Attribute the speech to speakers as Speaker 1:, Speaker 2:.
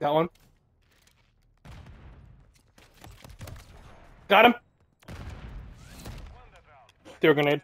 Speaker 1: That one. Got him. Throw a grenade.